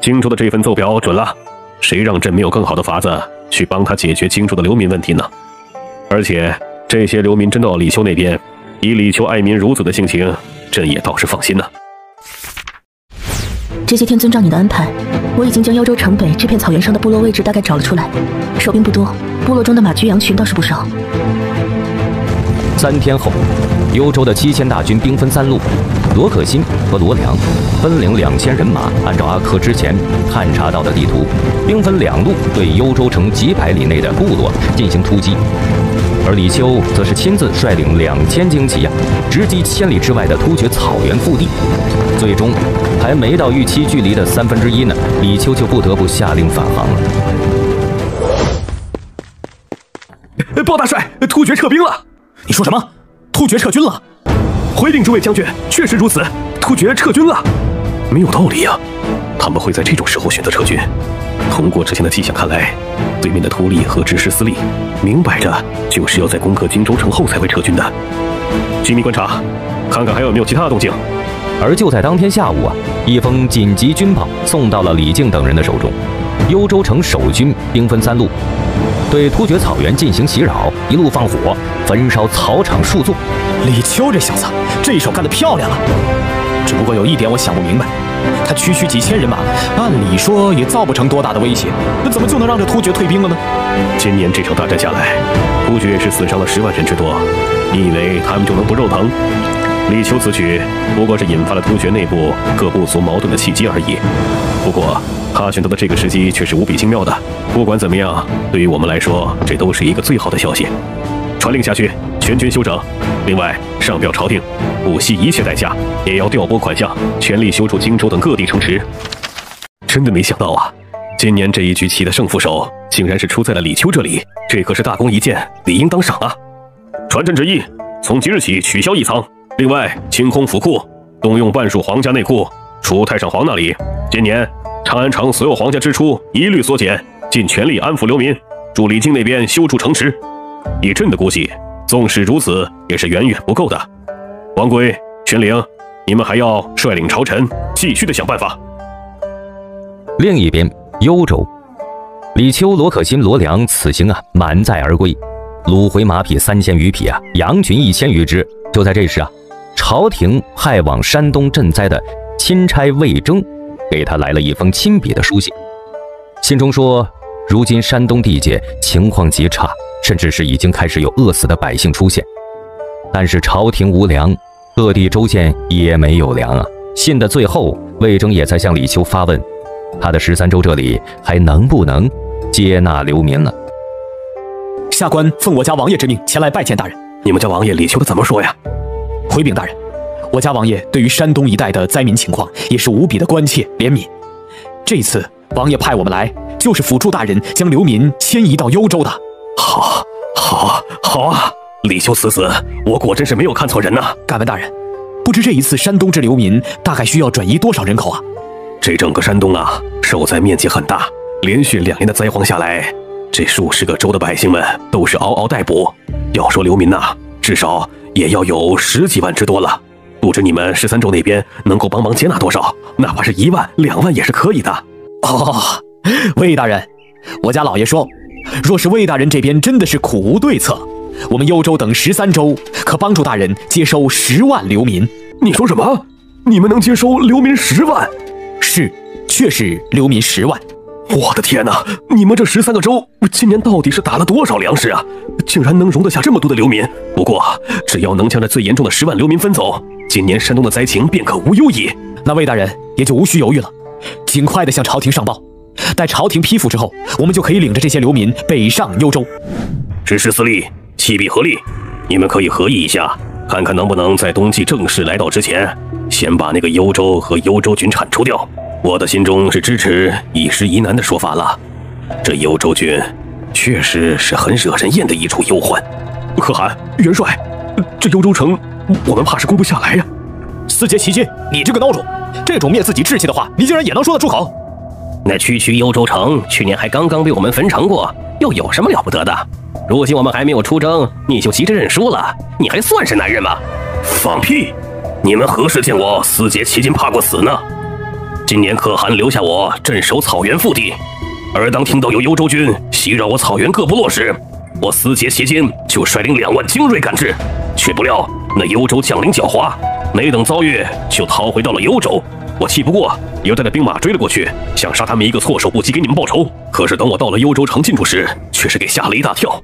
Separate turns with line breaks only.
荆州的这份奏表准了，谁让朕没有更好的法子去帮他解决荆州的流民问题呢？而且这些流民真到李秋那边，以李秋爱民如子的性情，朕也倒是放心呢。
这些天遵照你的安排，我已经将幽州城北这片草原上的部落位置大概找了出来，守兵不多，部落中的马驹羊群倒是不少。
三天后，幽州的七千大军兵分三路，罗可欣和罗良分领两千人马，按照阿珂之前探查到的地图，兵分两路对幽州城几百里内的部落进行突击。而李秋则是亲自率领两千精骑呀，直击千里之外的突厥草原腹地。最终还没到预期距离的三分之一呢，李秋就不得不下令返航了。
鲍大帅，突厥撤兵了！
你说什么？突厥撤军了？
回禀诸位将军，确实如此，突厥撤军了。
没有道理呀，他们会在这种时候选择撤军？通过之前的迹象看来，对面的突利和支师司令，明摆着就是要在攻克荆州城后才会撤军的。机密观察，看看还有没有其他动静。
而就在当天下午啊，一封紧急军报送到了李靖等人的手中。幽州城守军兵分三路，对突厥草原进行袭扰，一路放火，焚烧草场数座。
李秋这小子，这一手干得漂亮啊！只不过有一点我想不明白，他区区几千人马，按理说也造不成多大的威胁，那怎么就能让这突厥退兵了呢？
今年这场大战下来，突厥也是死伤了十万人之多，你以为他们就能不肉疼？李秋此举不过是引发了突厥内部各部族矛盾的契机而已。不过他选择的这个时机却是无比精妙的。不管怎么样，对于我们来说，这都是一个最好的消息。传令下去，全军休整。另外，上表朝廷，不惜一切代价也要调拨款项，全力修筑荆州等各地城池。真的没想到啊，今年这一局棋的胜负手竟然是出在了李秋这里，这可是大功一件，理应当赏啊！传朕旨意，从即日起取消义仓。另外，清空府库，动用半数皇家内库，除太上皇那里。今年长安城所有皇家支出一律缩减，尽全力安抚流民，助李靖那边修筑城池。以朕的估计，纵使如此，也是远远不够的。王贵、宣陵，你们还要率领朝臣继续的想办法。
另一边，幽州，李秋、罗可欣、罗良此行啊，满载而归，掳回马匹三千余匹啊，羊群一千余只。就在这时啊。朝廷派往山东赈灾的钦差魏征，给他来了一封亲笔的书信。信中说，如今山东地界情况极差，甚至是已经开始有饿死的百姓出现。但是朝廷无粮，各地州县也没有粮啊。信的最后，魏征也在向李秋发问：他的十三州这里还能不能接纳流民了？
下官奉我家王爷之命前来拜见大人。
你们家王爷李秋的怎么说呀？
回禀大人，我家王爷对于山东一带的灾民情况也是无比的关切怜悯。这次王爷派我们来，就是辅助大人将流民迁移到幽州的。
好，好，好啊！李修此子，我果真是没有看错人呐。
敢问大人，不知这一次山东之流民大概需要转移多少人口啊？
这整个山东啊，受灾面积很大，连续两年的灾荒下来，这数十个州的百姓们都是嗷嗷待哺。要说流民呐，至少。也要有十几万之多了，不知你们十三州那边能够帮忙接纳多少？哪怕是一万、两万也是可以的。
哦，魏大人，我家老爷说，若是魏大人这边真的是苦无对策，我们幽州等十三州可帮助大人接收十万流民。
你说什么？你们能接收流民十万？
是，确是流民十万。
我的天哪！你们这十三个州今年到底是打了多少粮食啊？竟然能容得下这么多的流民？不过只要能将这最严重的十万流民分走，今年山东的灾情便可无忧矣。
那魏大人也就无需犹豫了，尽快的向朝廷上报。待朝廷批复之后，我们就可以领着这些流民北上幽州。
只是司隶，弃笔合力，你们可以合议一下，看看能不能在冬季正式来到之前，先把那个幽州和幽州郡铲除掉。我的心中是支持一师一南的说法了。这幽州军确实是很惹人厌的一处幽魂。
可汗元帅，这幽州城我们怕是攻不下来呀。
思杰、齐心，你这个孬种，这种灭自己志气的话，你竟然也能说得出口？
那区区幽州城去年还刚刚被我们焚城过，又有什么了不得的？如今我们还没有出征，你就急着认输了？你还算是男人吗？
放屁！你们何时见我思杰、齐心怕过死呢？今年可汗留下我镇守草原腹地，而当听到有幽州军袭扰我草原各部落时，我思捷其间，就率领两万精锐赶至，却不料那幽州将领狡猾，没等遭遇就逃回到了幽州。我气不过，又带着兵马追了过去，想杀他们一个措手不及，给你们报仇。可是等我到了幽州城近处时，却是给吓了一大跳。